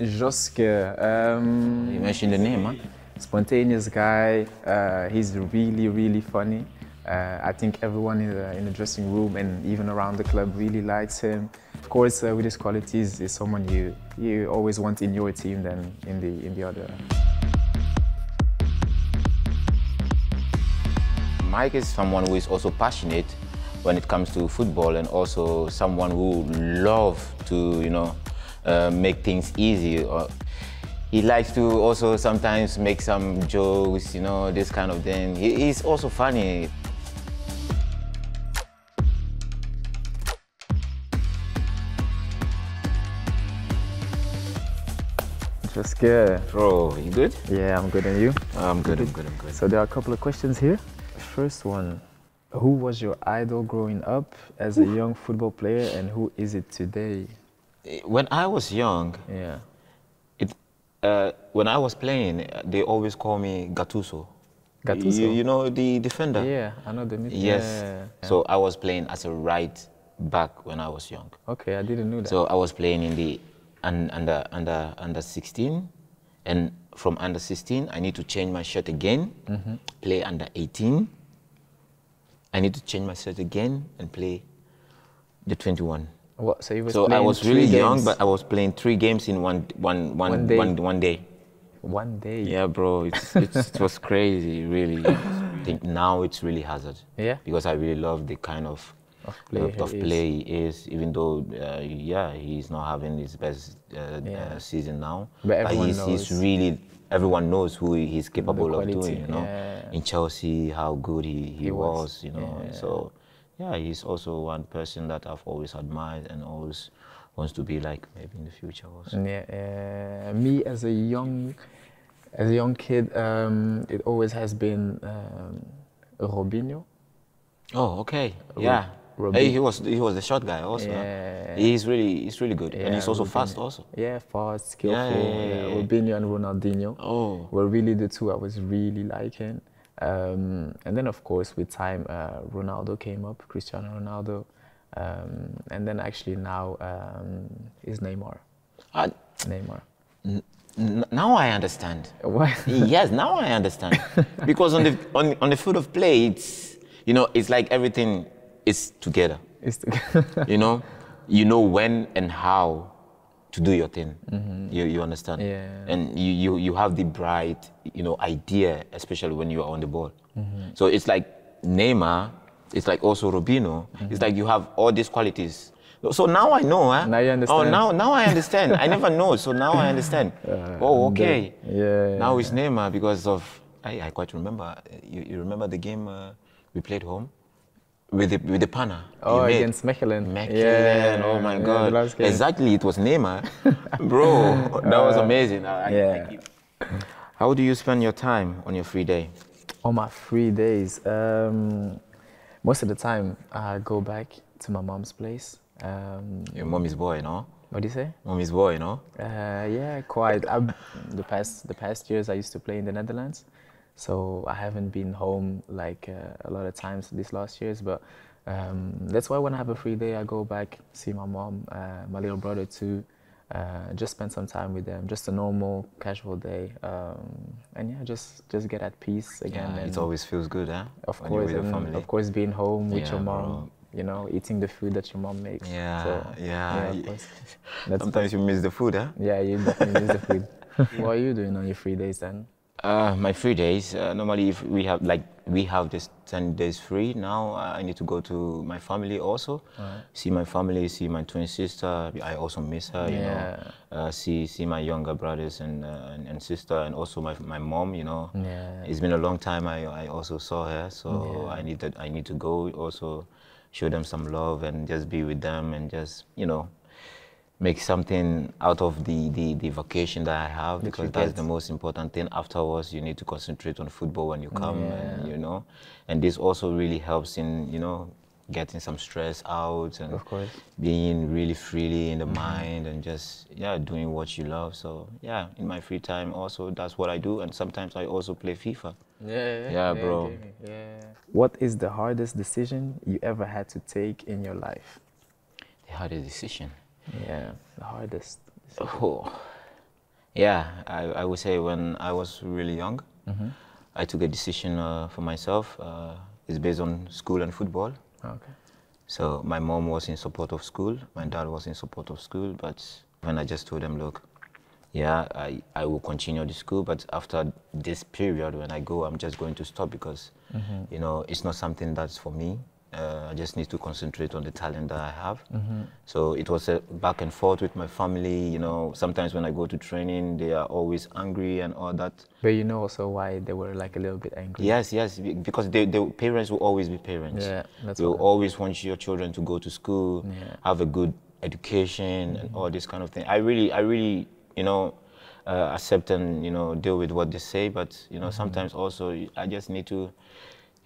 Josque, um, You mentioned the name, huh? spontaneous guy. Uh, he's really, really funny. Uh, I think everyone in the, in the dressing room and even around the club really likes him. Of course, uh, with his qualities, is someone you you always want in your team than in the in the other. Mike is someone who is also passionate when it comes to football and also someone who love to, you know, uh, make things easy. Or he likes to also sometimes make some jokes, you know, this kind of thing. He, he's also funny. Josque, Bro, you good? yeah, I'm good, and you? I'm good, I'm good, I'm good. So there are a couple of questions here. First one, who was your idol growing up as a young football player, and who is it today? When I was young, Yeah. it, uh, when I was playing, they always call me Gattuso. Gattuso? You, you know the defender? Yeah, I know the mid- Yes. Yeah. So I was playing as a right back when I was young. Okay, I didn't know that. So I was playing in the un, under under under 16, and from under 16 I need to change my shirt again, Mm-hmm. play under 18. I need to change my shirt again and play the 21. What? So you So I was really young, but I was playing three games in one one one One day. one one day. one day. Yeah, bro, it's, it's, it was crazy, really. I think now it's really Hazard. Yeah? Because I really love the kind of Of play of, he of is. play he is, even though, uh, yeah, he's not having his best uh, Yeah. uh, season now. But everyone he's, he's really, everyone knows who he's capable of doing, you know. yeah. In Chelsea, how good he, he, He was, was, you know. yeah. So, yeah, he's also one person that I've always admired and always wants to be like maybe in the future also. Yeah, uh, me as a young, as a young kid, um, it always has been um, Robinho. Oh, okay. Yeah. Robbie. Hey, he was he was the short guy also. Yeah. He's really he's really good, and he's also Robinho. fast also. Yeah, fast, skillful. Yeah, yeah, yeah, yeah. Robinho and Ronaldinho Oh. were really the two I was really liking. Um, and then, of course, with time, uh, Ronaldo came up, Cristiano Ronaldo. Um, and then actually now um, is Neymar. I, Neymar. now I understand. Why? yes, now I understand. because on the on, on the field of play, it's you know it's like everything is together. It's the- You know, you know when and how to do your thing. You you understand? Yeah. And you, you you have the bright you know idea, especially when you are on the ball. Mm-hmm. So it's like Neymar. It's like also Robinho. Mm-hmm. It's like you have all these qualities. So now I know, huh? Now you understand. Oh, now now I understand. I never know, so now I understand. oh, okay. yeah, Now it's Neymar because of I, I quite remember. You, you remember the game uh, we played home with the with the panna. Oh, against Mechelen. Mechelen, Yeah, oh my yeah, God. Exactly, it was Neymar. Bro, that was amazing. I, I- I yeah. keep- How do you spend your time on your free day? On my free days, um, most of the time I go back to my mom's place. Um, Your mommy's boy, no? what do you say? Mommy's boy, no? Uh, yeah, quite. I, the past the past years I used to play in the Netherlands, so I haven't been home like uh, a lot of times these last years. But um, that's why when I have a free day, I go back see my mom, uh, my little brother too. Uh, just spend some time with them. Just a normal, casual day, um, and yeah, just just get at peace again. Yeah, and it always feels good, huh? of when course, you're with your and family. of course, being home with Yeah, your mom. bro. You know, eating the food that your mom makes. Yeah, So, yeah. That's Sometimes you miss the food, huh? yeah, you definitely miss the food. what are you doing on your free days then? Uh, my free days. Uh, normally, if we have like we have this ten days free now. I need to go to my family also, see my family, see my twin sister. I also miss her, you Yeah. know. Uh, see see my younger brothers and, uh, and and sister, and also my my mom. You know. Yeah. It's been a long time. I I also saw her, so Yeah. I need to I need to go also, show them some love and just be with them and just you know make something out of the, the, the vacation that I have That you because that's the most important thing. Afterwards, you need to concentrate on football when you come, and you know, and this also really helps in you know getting some stress out and Of course. being really freely in the mind and just yeah doing what you love. So yeah, in my free time also that's what I do, and sometimes I also play FIFA. Yeah, Yeah, bro. Yeah. What is the hardest decision you ever had to take in your life? The hardest decision. Yeah, the hardest. Oh, Yeah, I, I would say when I was really young, Mm-hmm. I took a decision uh, for myself. Uh, it's based on school and football. Okay. So my mom was in support of school, my dad was in support of school, but when I just told them, look, yeah, I, I will continue the school, but after this period when I go, I'm just going to stop because, you know, it's not something that's for me. Uh, I just need to concentrate on the talent that I have. So it was a back and forth with my family. You know, sometimes when I go to training, they are always angry and all that. But you know also why they were like a little bit angry. Yes, yes, because they, the parents will always be parents. Yeah, that's They will always want your children to go to school, Yeah. Mm-hmm. have a good education, and all this kind of thing. I really, I really, you know, uh, accept and you know deal with what they say. But you Mm-hmm. know, sometimes also I just need to,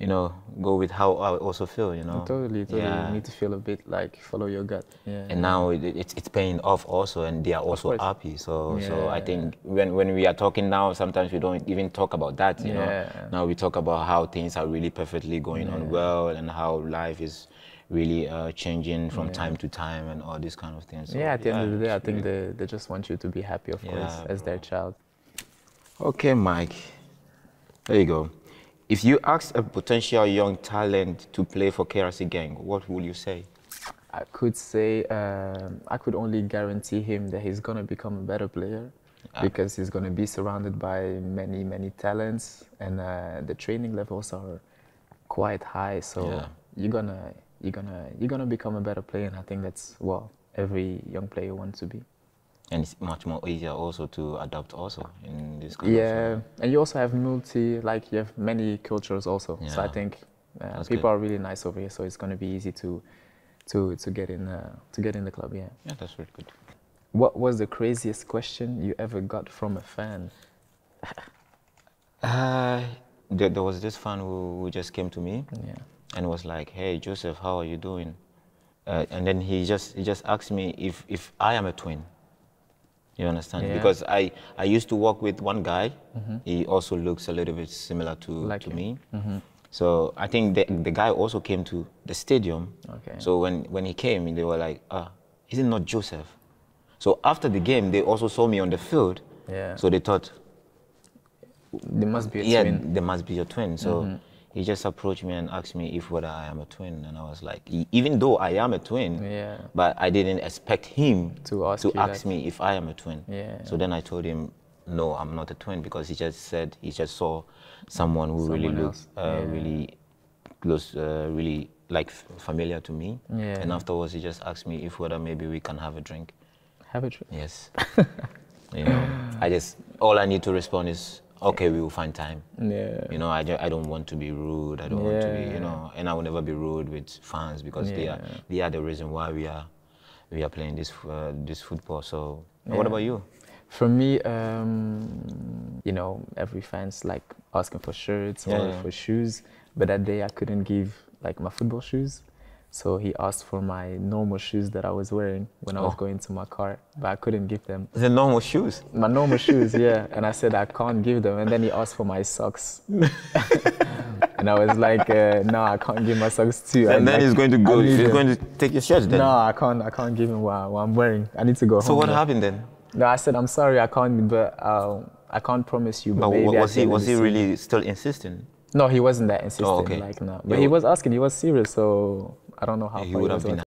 you know, go with how I also feel. You know. Totally, totally. Yeah. You need to feel a bit like follow your gut. Yeah. And now it, it's it's paying off also, and they are also happy. So so I Yeah. think when when we are talking now, sometimes we don't even talk about that. You Yeah. know, now we talk about how things are really perfectly going on well, and how life is really uh, changing from time to time, and all these kind of things. So, yeah, at the end of the day, I think really- they, they just want you to be happy, of course, Yeah, as their child. Okay, Mike. There you go. If you ask a potential young talent to play for KRC Genk, what would you say? I could say um, I could only guarantee him that he's gonna become a better player because he's gonna be surrounded by many many talents and uh, the training levels are quite high. So Yeah. you're gonna you're gonna you're gonna become a better player, and I think that's well every young player wants to be. And it's much more easier also to adapt also in this of. Yeah, and you also have multi like you have many cultures also. So I think uh, people good. are really nice over here. So it's gonna be easy to to to get in uh, to get in the club. Yeah. Yeah, that's really good. What was the craziest question you ever got from a fan? Uh, there, there was this fan who, who just came to me Yeah. and was like, "Hey, Joseph, how are you doing?" Uh, and then he just he just asked me if if I am a twin. You understand? Yeah. Because I I used to work with one guy. Mm-hmm. He also looks a little bit similar to Like to me. Mm-hmm. So I think the the guy also came to the stadium. Okay. So when when he came, they were like, "Ah, is it not Joseph?" So after the game, they also saw me on the field. Yeah. So they thought, There must be a yeah, twin. there must be a twin. So mm-hmm. He just approached me and asked me if whether I am a twin, and I was like, even though I am a twin, Yeah. but I didn't expect him To ask to ask me if I am a twin. Yeah. So then I told him, no, I'm not a twin because he just said he just saw someone who really Someone looked uh, Yeah. really close, uh, really like familiar to me. Yeah. And afterwards, he just asked me if whether maybe we can have a drink. Have a drink. Yes. you know, I just all I need to respond is okay. We will find time. Yeah. You know, I, I don't want to be rude. I don't want to be, you know, and I will never be rude with fans because they are they are the reason why we are we are playing this uh, this football. So, what about you? For me, um, you know, every fan's like asking for shirts Yeah, or yeah. for shoes, but that day I couldn't give like my football shoes. So he asked for my normal shoes that I was wearing when I was Oh. going to my car, but I couldn't give them. The normal shoes. My normal shoes, yeah. And I said I can't give them. And then he asked for my socks. and I was like, uh, no, I can't give my socks too. I- And then I- he's going to go. He's them. going to take your shirts then. No, I can't. I can't give him what, what I'm wearing. I need to go So home. So what now. happened then? No, I said I'm sorry. I can't. But uh, I can't promise you. But, But maybe was he was he really still insisting? No, he wasn't that insistent. Oh, okay. Like no, Yeah, but he was asking. He was serious. So I don't know how He far would have been